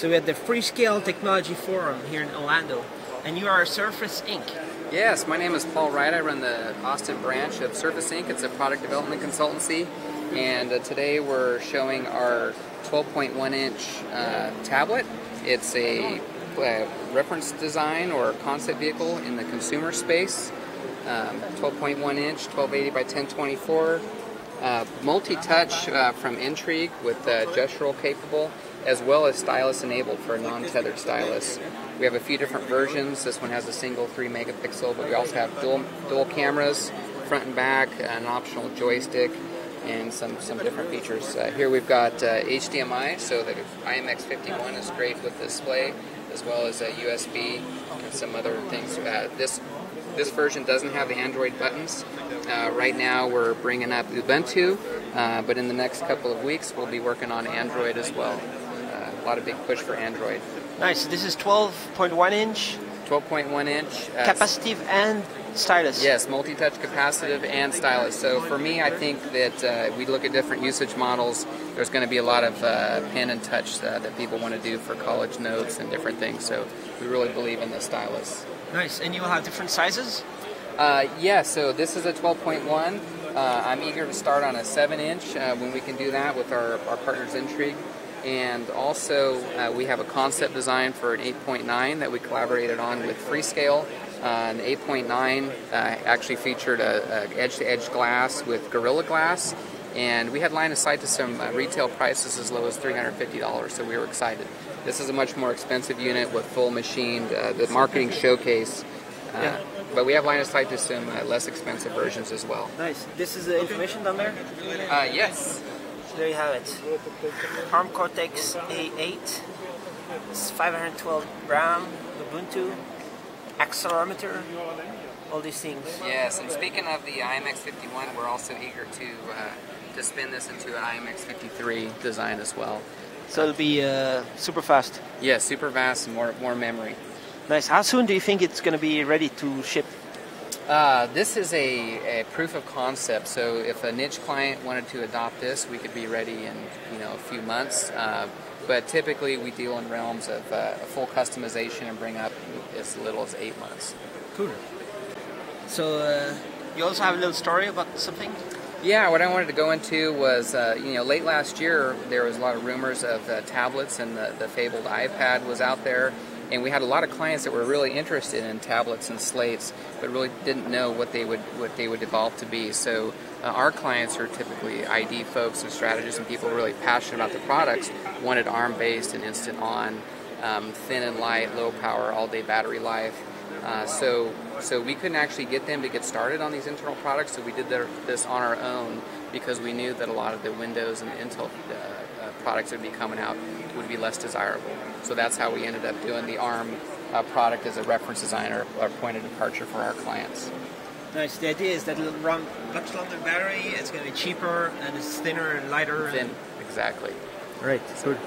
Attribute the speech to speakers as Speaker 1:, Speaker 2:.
Speaker 1: So we had the Freescale Technology Forum here in Orlando, and you are SurfaceInk.
Speaker 2: Yes, my name is Paul Wright. I run the Austin branch of SurfaceInk. It's a product development consultancy, and uh, today we're showing our 12.1 inch uh, tablet. It's a uh, reference design or concept vehicle in the consumer space. Um, 12.1 inch, 1280 by 1024. Uh, multi-touch uh, from N-trig with uh, gestural capable as well as stylus enabled for a non-tethered stylus. We have a few different versions. This one has a single 3 megapixel, but we also have dual, dual cameras, front and back, an optional joystick, and some, some different features. Uh, here we've got uh, HDMI, so that i.MX51 is great with display, as well as USB and some other things. Uh, this this version doesn't have the Android buttons. Uh, right now we're bringing up Ubuntu, uh, but in the next couple of weeks we'll be working on Android as well. Uh, a lot of big push for Android.
Speaker 1: Nice. This is 12.1 inch.
Speaker 2: 12.1 inch.
Speaker 1: Uh, capacitive and stylus.
Speaker 2: Yes, multi-touch capacitive and stylus. So for me, I think that uh, we look at different usage models. There's going to be a lot of uh, pen and touch uh, that people want to do for college notes and different things. So we really believe in the stylus.
Speaker 1: Nice. And you will have different sizes?
Speaker 2: Uh, yeah, so this is a 12.1. Uh, I'm eager to start on a 7 inch uh, when we can do that with our, our partners N-trig. And also, uh, we have a concept design for an 8.9 that we collaborated on with Freescale. Uh, an 8.9 uh, actually featured a, a edge-to-edge glass with Gorilla Glass, and we had line of sight to some uh, retail prices as low as $350, so we were excited. This is a much more expensive unit with full machined, uh, the marketing showcase. Uh, yeah. But we have line of sight to some uh, less expensive versions as well.
Speaker 1: Nice. This is the information down there?
Speaker 2: Uh, yes.
Speaker 1: There you have it. ARM Cortex A8. It's 512 RAM, Ubuntu, accelerometer, all these things.
Speaker 2: Yes, and speaking of the i.MX51, we're also eager to uh, to spin this into an i.MX53 design as well.
Speaker 1: So it'll be uh, super fast.
Speaker 2: Yes, yeah, super fast and more more memory.
Speaker 1: Nice. How soon do you think it's going to be ready to ship?
Speaker 2: Uh, this is a, a, proof of concept. So if a niche client wanted to adopt this, we could be ready in you know a few months. Uh, but typically, we deal in realms of uh, full customization and bring up as little as eight months.
Speaker 1: Cool. So uh, you also have a little story about something.
Speaker 2: Yeah, what I wanted to go into was, uh, you know, late last year there was a lot of rumors of uh, tablets and the, the fabled iPad was out there, and we had a lot of clients that were really interested in tablets and slates, but really didn't know what they would what they would evolve to be. So uh, our clients are typically ID folks and strategists and people really passionate about the products, wanted ARM-based and instant on, um, thin and light, low power, all-day battery life. Uh, so, so we couldn't actually get them to get started on these internal products. So we did their, this on our own because we knew that a lot of the Windows and Intel uh, uh, products that would be coming out would be less desirable. So that's how we ended up doing the ARM uh, product as a reference designer, or point of departure for our clients.
Speaker 1: Nice. The idea is that it'll run much longer battery. It's going to be cheaper and it's thinner and lighter.
Speaker 2: Thin, exactly.
Speaker 1: Right. Good.